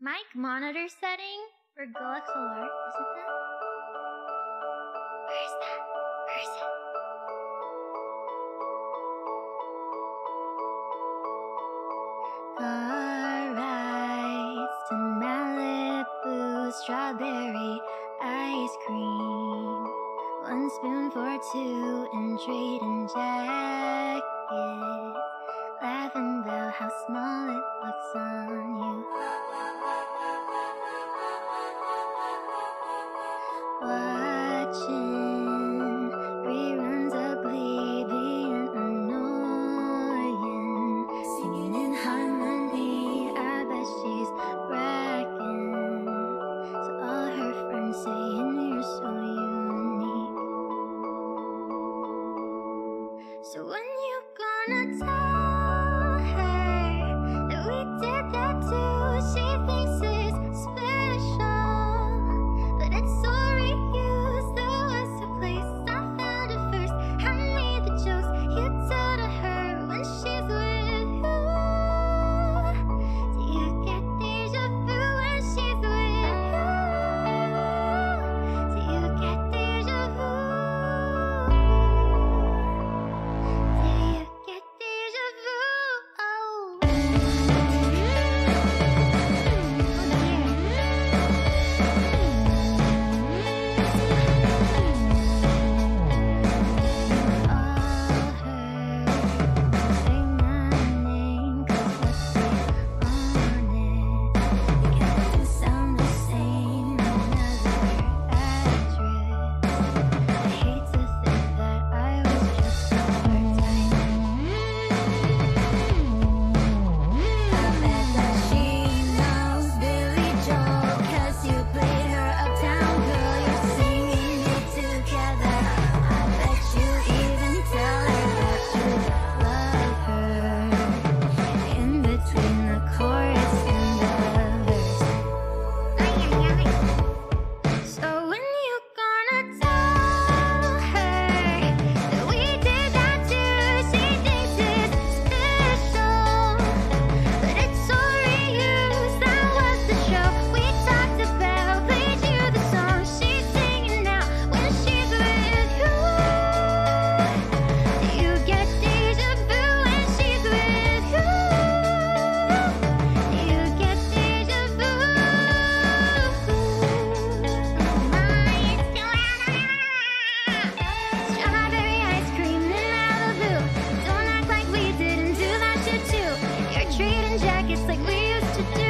Mic monitor setting for Color. Isn't that? Where is that? Where is it? Car rides to Malibu, strawberry ice cream. One spoon for two and trading jackets. Laughing about how small it looks on Watching reruns of Glee being annoying. Singing in harmony, I bet she's. So all her friends you're so unique. So when you gonna tell it's like we used to do.